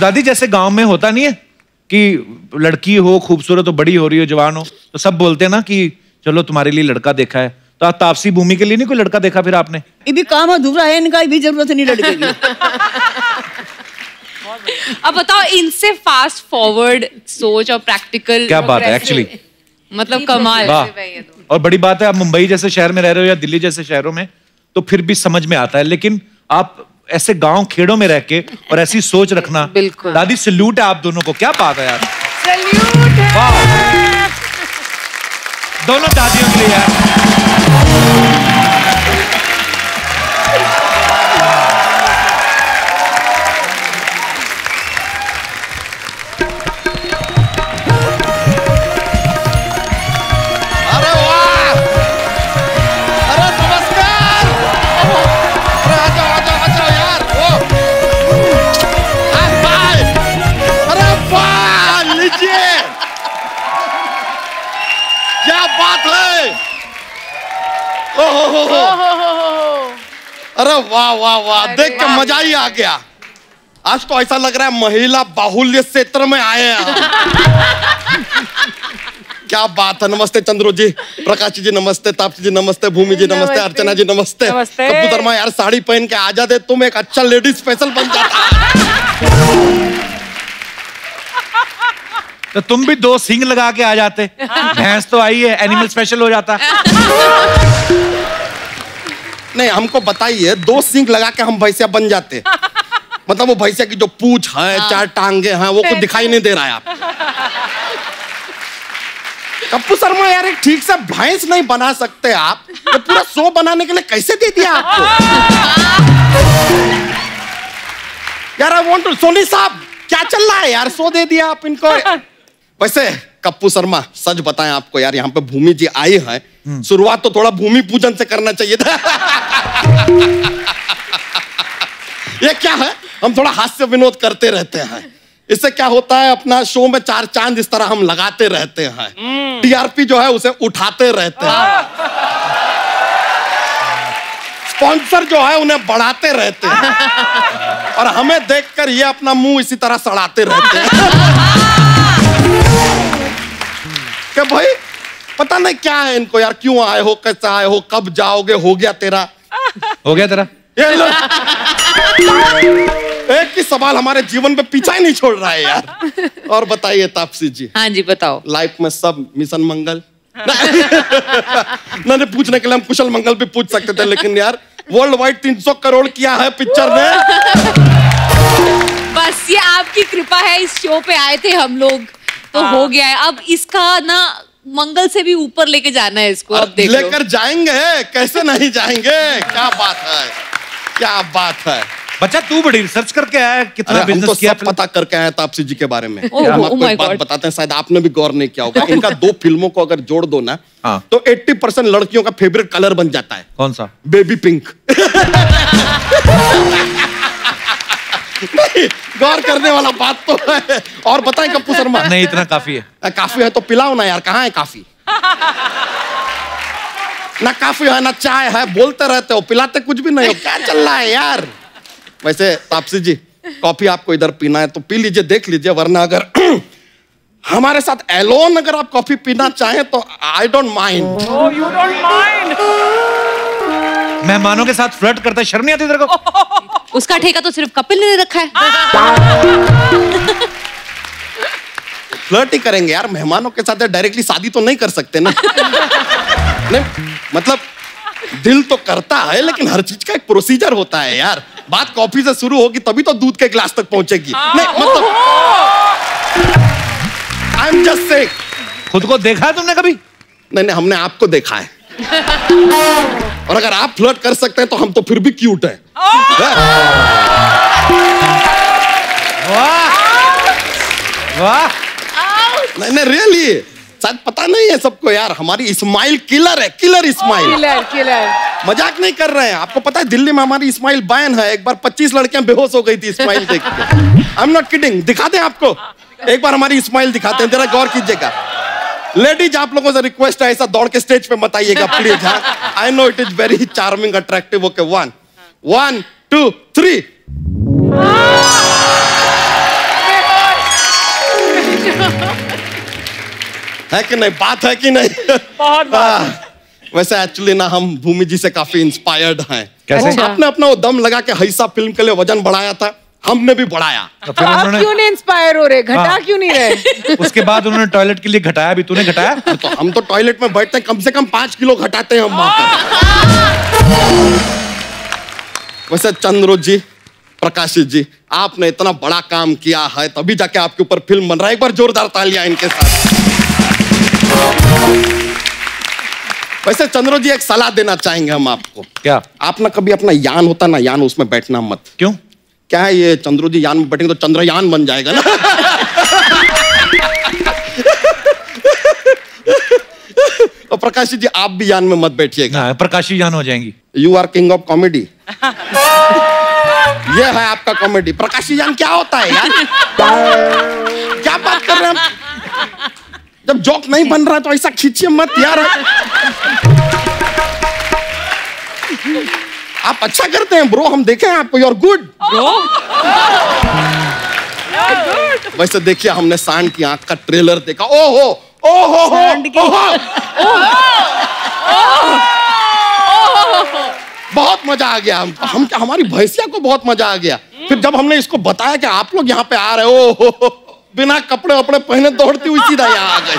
दादी जैसे गाँव में होता नहीं है कि लड़की हो खूबसूरत हो बड़ी हो रही हो जवान हो तो सब बोलते हैं ना कि चलो तुम्हारे लिए लड़का देखा है। तो आप तापसी भूमि के लिए नहीं कोई लड़का देखा फिर आपने? ये भी काम अधूरा है इनका भी ज़रूरत नहीं लड़के की। अब बताओ इनसे फास्ट फॉरवर्ड सोच और प्रैक्टिकल क्या बात है एक्चुअली मतलब कमाल। वाह। और बड़ी बात है आप मुंबई जैसे शहर में रह रहे हो या दिल्ली जैसे शहरों में तो फिर भी समझ में आता है। लेकिन आप ऐसे गाँव खेड़ों में रह के और ऐसी सोच रखना। बिल्कुल। दादी सल्यूट है आप दोनों को। क्या बात है यार। सल्यूट है। दोनों दादियों के लिए यार। अरे वाह वाह वाह देख के मज़ा ही आ गया। आज तो ऐसा लग रहा है महिला बाहुल्य क्षेत्र में आए हैं क्या बात है नमस्ते चंद्रो जी प्रकाश जी नमस्ते तापसी जी नमस्ते भूमि जी नमस्ते। अर्चना जी नमस्ते। नमस्ते। कबूतर माँ यार साड़ी पहन के आ जाते तुम एक अच्छा लेडी स्पेशल बन जाता। तो तुम भी दो सिंग लगा के आ जाते। भैंस तो आई है एनिमल स्पेशल हो जाता। नहीं हमको बताइए दो सिंक लगा के हम भैंसिया बन जाते। मतलब वो भैंसिया की जो पूछ है हाँ। चार टांगे हैं वो कुछ दिखाई नहीं दे रहा है आप। कप्पू शर्मा यार एक ठीक से भैंस नहीं बना सकते आप। ये पूरा शो बनाने के लिए कैसे दे दिया आपको? यार आई वांट टू सोनी साहब क्या चल रहा है यार? शो दे दिया आप इनको। वैसे कप्पू शर्मा सच बताएँ आपको यार यहाँ पे भूमि जी आई है। शुरुआत तो थोड़ा भूमि पूजन से करना चाहिए था। ये क्या है? हम थोड़ा हास्य विनोद करते रहते हैं। इससे क्या होता है अपना शो में चार चाँद इस तरह हम लगाते रहते हैं। टीआरपी जो है उसे उठाते रहते हैं। स्पॉन्सर जो है उन्हें बढ़ाते रहते हैं। और हमें देखकर ये अपना मुँह इसी तरह सड़ाते रहते हैं। क्या भाई पता नहीं क्या है इनको यार क्यों आए हो कैसे आए हो कब जाओगे हो गया तेरा हो गया तेरा? ये लो। एक ही सवाल हमारे जीवन पे पीछा ही नहीं छोड़ रहा है यार। और बताइए तापसी जी। हाँ जी बताओ। लाइफ में सब मिशन मंगल? नहीं नहीं, पूछने के लिए हम कुशल मंगल भी पूछ सकते थे लेकिन यार वर्ल्ड वाइड 300 करोड़ किया है पिक्चर ने। बस ये आपकी कृपा है इस शो पे आए थे हम लोग। तो हाँ। हो गया है। अब इसका ना मंगल से भी ऊपर लेके जाना है इसको अब देख लेकर जाएँगे कैसे नहीं जाएँगे? क्या बात है क्या बात है। बच्चा तू बड़ी रिसर्च करके आया है, कितना हम तो किया सब पता करके आया हैं तापसी जी के बारे में। ओह, हम oh आपको एक बात बताते हैं शायद आपने भी गौर नहीं किया होगा। इनका दो फ़िल्मों को अगर जोड़ दो ना हाँ। तो 80 परसेंट लड़कियों का फेवरेट कलर बन जाता है। कौन सा? बेबी पिंक गौर करने वाला बात तो है। और बताएँ कप्पू शर्मा। नहीं इतना काफ़ी है। काफ़ी है तो पिलाओ ना यार कहाँ है काफ़ी? ना काफ़ी है ना चाय है बोलते रहते हो पिलाते कुछ भी नहीं हो। क्या चल रहा है यार? वैसे तापसी जी कॉफ़ी आपको इधर पीना है तो पी लीजिए देख लीजिए वरना अगर हमारे साथ एलोन अगर आप कॉफ़ी पीना चाहें तो I don't mind you don't mind. मेहमानों के साथ फ्लर्ट करता है शर्म नहीं आती तेरे को? उसका ठेका तो सिर्फ़ कपिल ने रखा है। फ्लर्ट ही करेंगे यार मेहमानों के साथ डायरेक्टली शादी तो नहीं कर सकते ना। नहीं मतलब दिल तो करता है लेकिन हर चीज़ का एक प्रोसीजर होता है यार। बात कॉफ़ी से शुरू होगी तभी तो दूध के गिलास तक पहुंचेगी। नहीं मतलब आई एम जस्ट से खुद को देखा है तुमने कभी? नहीं नहीं हमने आपको देखा है। और अगर आप फ्लर्ट कर सकते हैं तो हम तो फिर भी क्यूट है। वाह। नहीं नहीं रियली शायद पता नहीं है सबको यार हमारी स्माइल किलर है किलर स्माइल Killer, killer. मज़ाक नहीं कर रहे हैं आपको पता है दिल्ली में हमारी स्माइल बैन है एक बार 25 लड़कियाँ बेहोश हो गई थी स्माइल देख के। आई एम नॉट किडिंग दिखा दें आपको? एक बार हमारी स्माइल दिखाते हैं जरा गौर कीजिएगा। लेडीज़ आप लोगों से रिक्वेस्ट है ऐसा दौड़ के स्टेज पे मत आइएगा प्लीज़ हाँ। I know it is very charming attractive okay one one two three है कि नहीं? बात है कि नहीं? बहुत बात। हाँ, वैसे एक्चुअली ना हम भूमि जी से काफ़ी इंस्पायर्ड हैं। कैसे? अच्छा। आपने अपना वो दम लगा के हैसा फ़िल्म के लिए वज़न बढ़ाया था। हमने भी बढ़ाया। तो फिर आप क्यों नहीं इंस्पायर हो रहे? घटा हाँ। क्यों नहीं रहे? उसके बाद उन्होंने टॉयलेट के लिए घटाया भी। तूने घटाया? तो हम तो टॉयलेट में बैठते हैं। कम से कम पाँच किलो घटाते हैं हम वैसे चंद्रो जी प्रकाशित जी आपने इतना बड़ा काम किया है तभी जाके आपके ऊपर फ़िल्म बन रहा है। एक बार जोरदार तालियाँ इनके साथ। वैसे चंद्रो जी एक सलाह देना चाहेंगे हम आपको। क्या? आप ना कभी अपना यान होता ना यान उसमें बैठना मत। क्यों? क्या है ये चंद्रो जी यान में बैठेंगे तो चंद्रयान बन जाएगा ना? और प्रकाश जी आप भी यान में मत बैठिएगा। ना प्रकाशी जान हो जाएँगी। You are king of comedy ये है आपका कॉमेडी प्रकाशी जान क्या होता है यार? क्या बात कर रहे हैं जब जोक नहीं बन रहा तो ऐसा खींचिए मत यार। आप अच्छा करते हैं ब्रो हम देखे हैं आपको यू आर गुड वैसे देखिए हमने सांड की आँख का ट्रेलर देखा। ओ हो ओ हो। बहुत मज़ा आ गया। हम, हम हमारी भैंसिया को बहुत मज़ा आ गया। फिर जब हमने इसको बताया कि आप लोग यहाँ पे आ रहे हो बिना कपड़े वपड़े पहने दौड़ती हुई सीधा यहाँ आ गए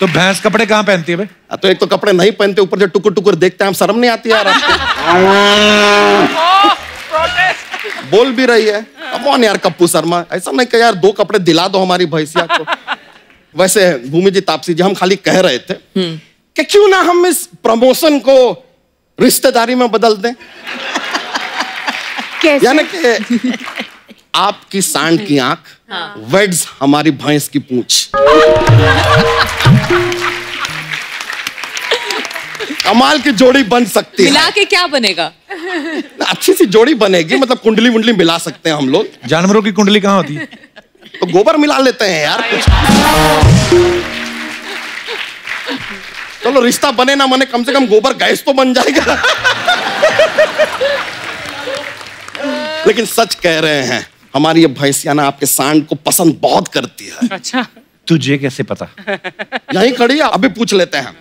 तो भैंस कपड़े कहाँ पहनती है बे हाँ, तो एक तो कपड़े नहीं पहनते ऊपर से टुकुर टुकुर देखते हैं हम शर्म नहीं आती यार बोल भी रही है। कौन यार कप्पू शर्मा ऐसा नहीं कह यार दो कपड़े दिला दो हमारी भैंसिया को। वैसे भूमि जी तापसी जी हम खाली कह रहे थे कि क्यों ना हम इस प्रमोशन को रिश्तेदारी में बदल दें? यानी कि आपकी सांड की आँख वेड्स हमारी भैंस की पूंछ। कमाल की जोड़ी बन सकती है। मिला के क्या बनेगा? अच्छी सी जोड़ी बनेगी मतलब कुंडली वुंडली मिला सकते हैं हम लोग। जानवरों की कुंडली कहाँ होती? है तो गोबर मिला लेते हैं यार। कुछ चलो रिश्ता बने ना बने कम से कम गोबर गैस तो बन जाएगा। लेकिन सच कह रहे हैं हमारी ये भैंसिया ना आपके सांड को पसंद बहुत करती है। अच्छा। तुझे कैसे पता? यहीं खड़ी है अभी पूछ लेते हैं।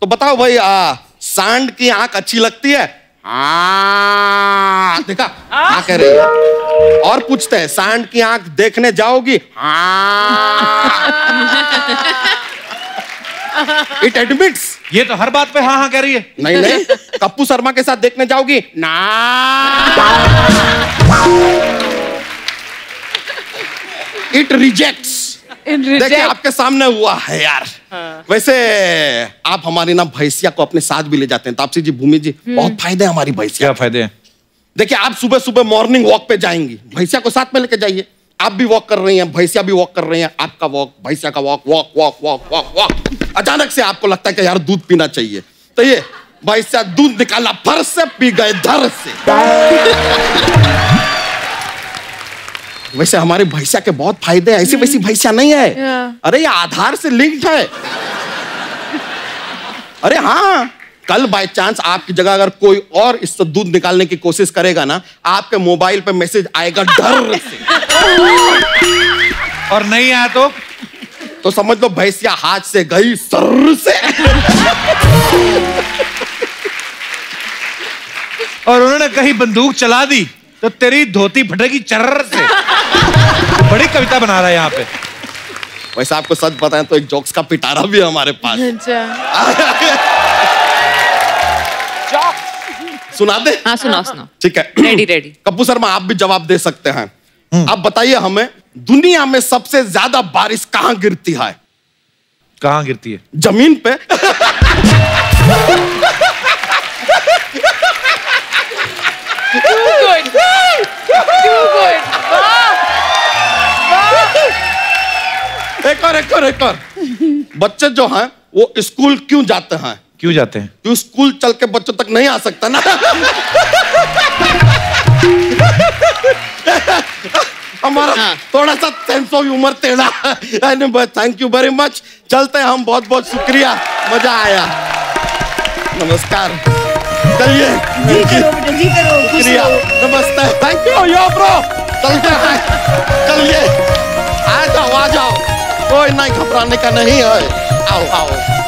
तो बताओ भाई आ, सांड की आँख अच्छी लगती है? हाँ देखा? हाँ कह रही है। और पूछते हैं सांड की आँख देखने जाओगी? इट एडमिट्स ये तो हर बात पे हाँ हाँ कह रही है। नहीं नहीं कप्पू शर्मा के साथ देखने जाओगी? ना। इट रिजेक्ट्स देखिए आपके सामने हुआ है यार। हाँ। वैसे आप हमारी ना भैंसिया को अपने साथ भी ले जाते हैं। तापसी जी भूमि जी बहुत फ़ायदे हैं हमारी भैंसिया क्या फ़ायदे हैं? देखिए आप सुबह सुबह मॉर्निंग वॉक पे जाएँगी। भैंसिया को साथ में लेके जाइए। आप भी वॉक कर रही हैं भैंसिया भी वॉक कर रही हैं। आपका वॉक भैंसिया का walk walk walk walk walk walk अचानक से आपको लगता है कि यार दूध पीना चाहिए। तो ये भैंसिया दूध निकाला फर्श से पी गए धर से। वैसे हमारे भैंसिया के बहुत फ़ायदे हैं ऐसी वैसी भैंसिया नहीं है। अरे ये आधार से लिंक्ड है। अरे हाँ कल बाय चांस आपकी जगह अगर कोई और इससे दूध निकालने की कोशिश करेगा ना आपके मोबाइल पे मैसेज आएगा डर से। और नहीं आया तो? तो समझ लो भैंसिया हाथ से गई सर से। और उन्होंने कहीं बंदूक चला दी तो तेरी धोती फटेगी चर्र से। बड़ी कविता बना रहा है यहाँ पे। वैसे आपको सच बताएँ तो एक जोक्स का पिटारा भी है हमारे पास। अच्छा। सुना दे। हाँ सुनाओ सुनाओ। ठीक है। रेडी रेडी कप्पू शर्मा आप भी जवाब दे सकते हैं। आप बताइए हमें दुनिया में सबसे ज़्यादा बारिश कहाँ गिरती है? कहाँ गिरती है? ज़मीन पे। गुड टू गुड एक और एक और एक और। बच्चे जो हैं वो स्कूल क्यों जाते हैं? क्यों जाते हैं? क्यों स्कूल चल के बच्चों तक नहीं आ सकता ना? हमारा थोड़ा सा सेंस ऑफ़ ह्यूमर टेढ़ा थैंक यू वेरी मच चलते हैं हम बहुत बहुत शुक्रिया। मज़ा आया। नमस्कार। चलिए। शुक्रिया। नमस्ते। थैंक यू यो ब्रो चलते हैं। चलिए। आ जाओ आ जाओ। कोई नहीं घबराने का नहीं है। आओ आओ।